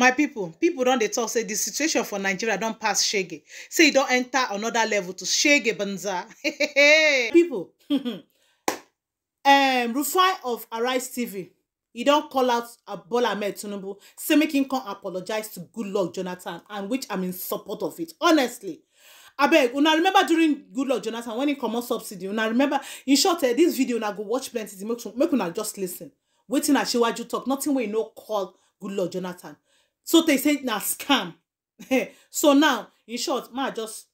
my people people don dey talk say the situation for nigeria don pass shege. Say e don enter another level to shege banza. People um rufai of arise tv e don call out bola ahmed tinubu say make him come apologize to goodluck jonathan and which i'm in support of it honestly. Abeg una remember during goodluck jonathan when he comot subsidy una remember in short eh, this video una go watch plenty make una just lis ten wetin asiwaju talk nothing wey e no call goodluck jonathan so tey say na scam. So now in short ma just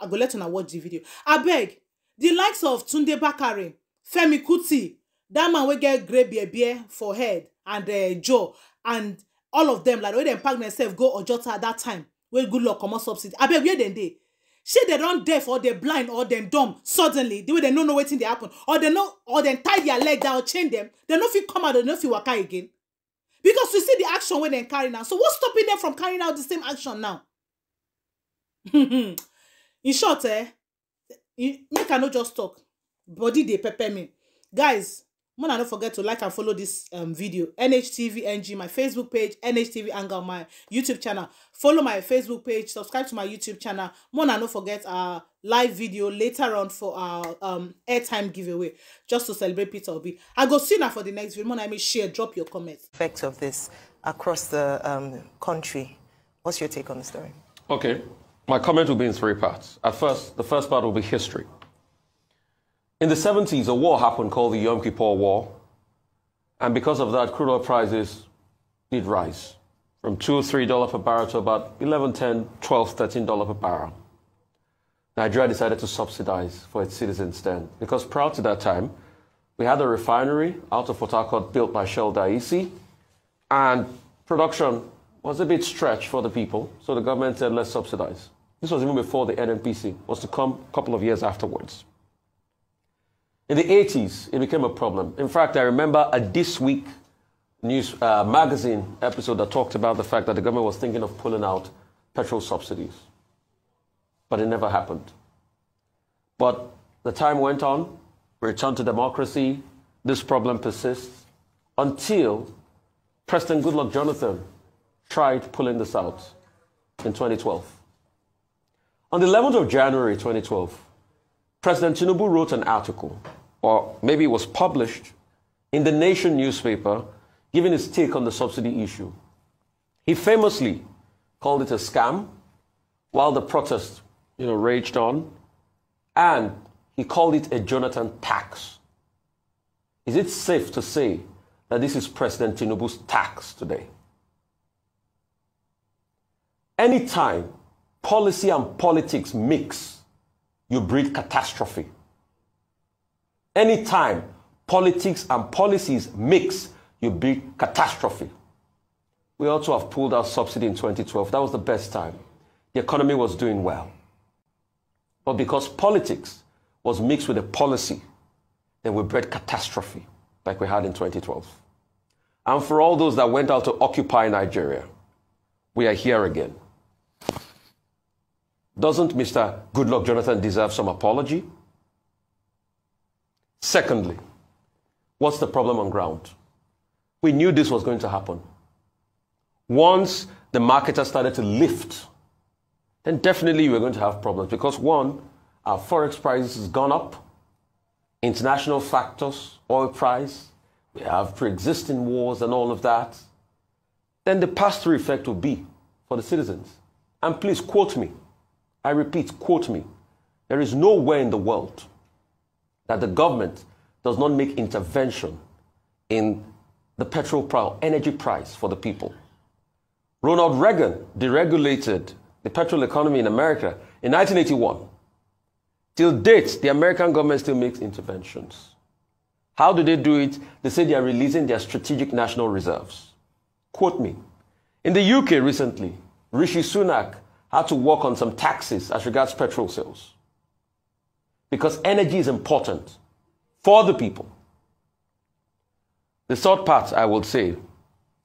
i go let una watch the video. Abeg the likes of tunde bakare femi kuti that man wey get grey bear bear for head and uh, jaw and all of them like wey dem pack themselves go ojota at that time wey goodluck comot subsidy. Abeg where dem dey? Shey dem don deaf or dem blind or dem dumb suddenly the way no know wetin dey happen or dem no or dem tie their leg down or chain dem dem no fit come out dem no fit waka again because we see the action wey dem carry now so what's stopping them from carrying out the same action now? In short eh make i no just talk. Body dey pepper me. Guys una no forget to like and follow this um, video nhtvng my facebook page nhtv anger my youtube channel follow my facebook page subscribe to my youtube channel una no forget our live video later on for our um, airtime giveaway just to celebrate peter obi i go see una for the next video una me share drop your comments. effect of this across the um, country. What's your take on the story? Okay. My comment will be in three parts. At first, the first part will be history. In the 70s, a war happened called the Yom Kippur War. And because of that, crude oil prices did rise from 2 $3 per barrel to about 11 10 12 $13 per barrel. Nigeria decided to subsidize for its citizens then. Because prior to that time, we had a refinery out of Port Harcourt built by Shell D'Arcy, and production was a bit stretched for the people, so the government said, let's subsidize. This was even before the NNPC was to come a couple of years afterwards. In the 80s, it became a problem. In fact, I remember a This Week news uh, magazine episode that talked about the fact that the government was thinking of pulling out petrol subsidies. But it never happened. But the time went on, we returned to democracy, this problem persists until President Goodluck Jonathan tried pulling this out in 2012. On the 11th of January 2012, President Tinubu wrote an article, or maybe it was published, in the Nation newspaper, giving his take on the subsidy issue. He famously called it a scam while the protest you know, raged on, and he called it a Jonathan tax. Is it safe to say that this is President Tinubu's tax today? Anytime policy and politics mix, you breed catastrophe. Anytime politics and policies mix, you breed catastrophe. We also have pulled our subsidy in 2012. That was the best time. The economy was doing well. But because politics was mixed with a policy, then we bred catastrophe like we had in 2012. And for all those that went out to occupy Nigeria, we are here again. Doesn't Mr. Goodluck Jonathan deserve some apology? Secondly, what's the problem on ground? We knew this was going to happen. Once the marketers started to lift, then definitely we're going to have problems because one, our forex prices has gone up, international factors, oil price, we have pre-existing wars and all of that. Then the pass-through effect will be for the citizens. And please quote me. I repeat, quote me. There is nowhere in the world that the government does not make intervention in the petrol price, energy price for the people. Ronald Reagan deregulated the petrol economy in America in 1981. Till date, the American government still makes interventions. How do they do it? They say they are releasing their strategic national reserves. Quote me. In the UK recently, Rishi Sunak had to work on some taxes as regards petrol sales. Because energy is important for the people. The third part, I would say,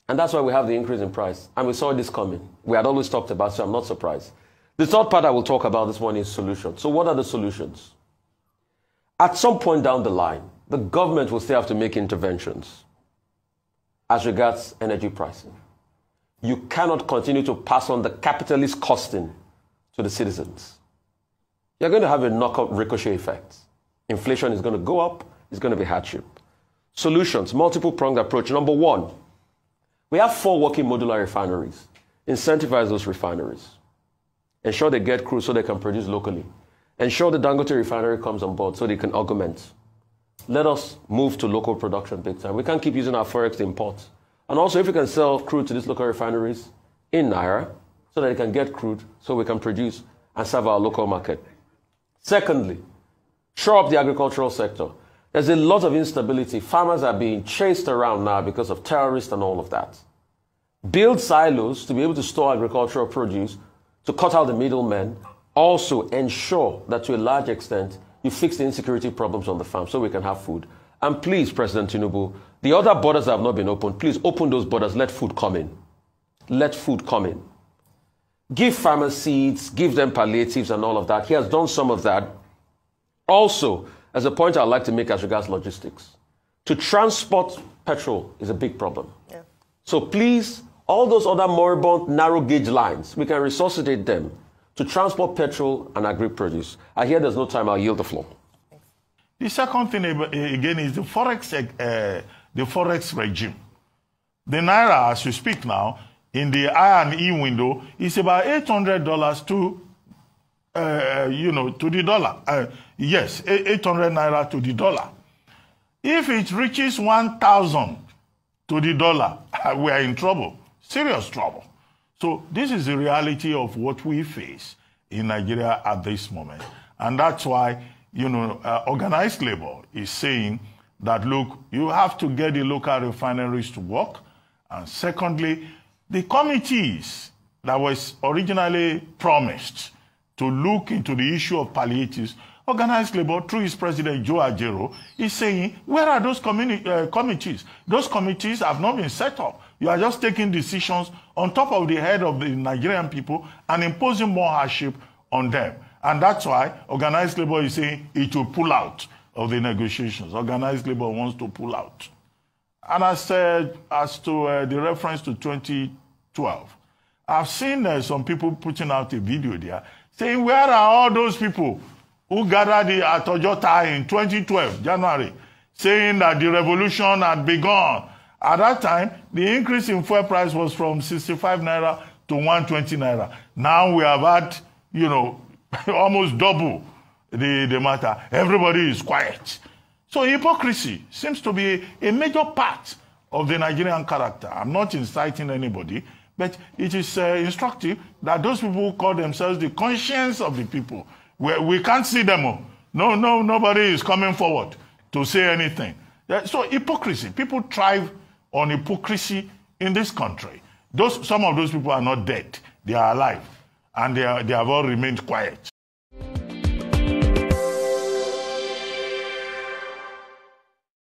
and that's why we have the increase in price. And we saw this coming. We had always talked about, so I'm not surprised. The third part I will talk about this morning is solutions. So, what are the solutions? At some point down the line, the government will still have to make interventions as regards energy pricing. you cannot continue to pass on the capitalist costing to the citizens. You're going to have a knockout ricochet effect. Inflation is going to go up, it's going to be hardship. Solutions, multiple pronged approach. Number one, we have four working modular refineries. Incentivize those refineries. Ensure they get crude so they can produce locally. Ensure the Dangote refinery comes on board so they can augment. Let us move to local production big time. We can't keep using our forex to import. And also, if we can sell crude to these local refineries in Naira so that they can get crude so we can produce and serve our local market. Secondly, shore up the agricultural sector. There's a lot of instability. Farmers are being chased around now because of terrorists and all of that. Build silos to be able to store agricultural produce, to cut out the middlemen. Also, ensure that to a large extent, you fix the insecurity problems on the farm so we can have food. And please, President Tinubu, the other borders have not been opened. Please open those borders. Let food come in. Let food come in. Give farmers seeds, give them palliatives and all of that. He has done some of that. Also, as a point I'd like to make as regards logistics, to transport petrol is a big problem. Yeah. So please, all those other moribund narrow gauge lines, we can resuscitate them to transport petrol and agri produce. I hear there's no time, I'll yield the floor. The second thing again is the forex, uh, the forex regime. The naira, as you speak now, in the I and E window, is about eight hundred dollars to, uh, you know, to the dollar. Uh, yes, eight hundred naira to the dollar. If it reaches one thousand to the dollar, we are in trouble, serious trouble. So this is the reality of what we face in Nigeria at this moment, and that's why you know, uh, organized labor is saying that, look, you have to get the local refineries to work. And secondly, the committees that was originally promised to look into the issue of palliatives, organized labor, through its president, Joe Ajaero, is saying, where are those uh, committees? Those committees have not been set up. You are just taking decisions on top of the head of the Nigerian people and imposing more hardship on them. And that's why organized labor is saying it will pull out of the negotiations. Organized labor wants to pull out. And I said, as to uh, the reference to 2012, I've seen uh, some people putting out a video there saying, where are all those people who gathered at Ojota in 2012, January, saying that the revolution had begun? At that time, the increase in fuel price was from 65 naira to 120 naira. Now we have had, you know, almost double the, the matter. Everybody is quiet. So hypocrisy seems to be a major part of the Nigerian character. I'm not inciting anybody, but it is uh, instructive that those people who call themselves the conscience of the people, we, we can't see them. No, no, nobody is coming forward to say anything. So hypocrisy, people thrive on hypocrisy in this country. Those, some of those people are not dead. They are alive and they, are, they have all remained quiet.